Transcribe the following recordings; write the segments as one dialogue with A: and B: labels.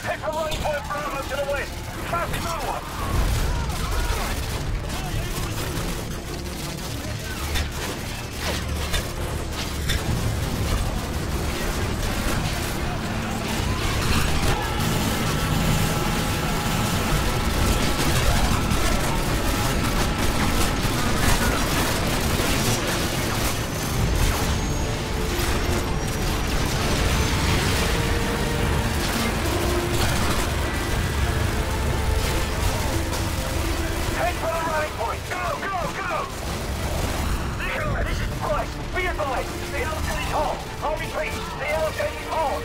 A: time. Head for Rally Point Bravo to the west. One. Go, go, go! Nikolai, this is Price. Be advised. The LZ is hot. I'll repeat. The LZ is hot.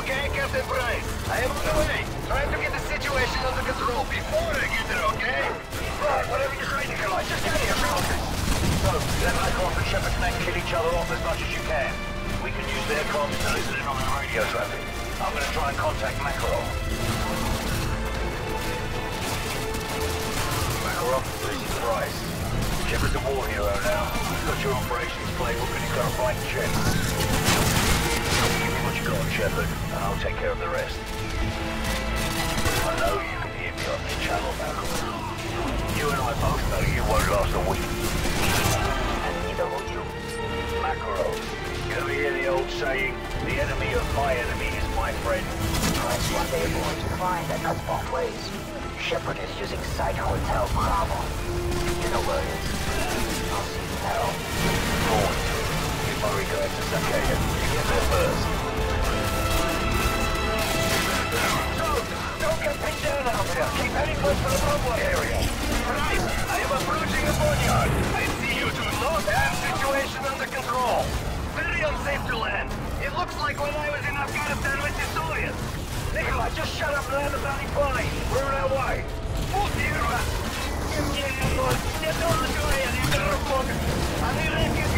A: Okay, Captain Price. I am on the way. Trying to get the situation under control before I get there, okay? Right, whatever you say, Nikolai. Just get here, focus. So, let Makarov and Shepherd Connect kill each other off as much as you can. We can use their comms to listen in on the radio traffic. I'm gonna try and contact Makarov. Makarov, this is Price. Shepherd's a war hero now. Got your operations playbook and he's got a fine check. Give me what you got, Shepard, and I'll take care of the rest. I know you can hear me on this channel. You and I both know you won't last a week. And neither will you. Hear the old saying, the enemy of my enemy is my friend?
B: To find both ways. Shepherd is using Site Hotel Bravo. You know where it is? I'll see you now.
A: Forward. Give my regards to Sakaya. You get there first. So, don't get pinned down out there. Keep heading for the runway area. Right. I am approaching a boneyard. I see you to north and situation under control. Very unsafe to land. It looks like when I was in Afghanistan. Just shut up and let the bloody plane. We're on our way. What the You Get in the Get on the guy and you better fuck. I need to get